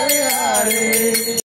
Hare Hare.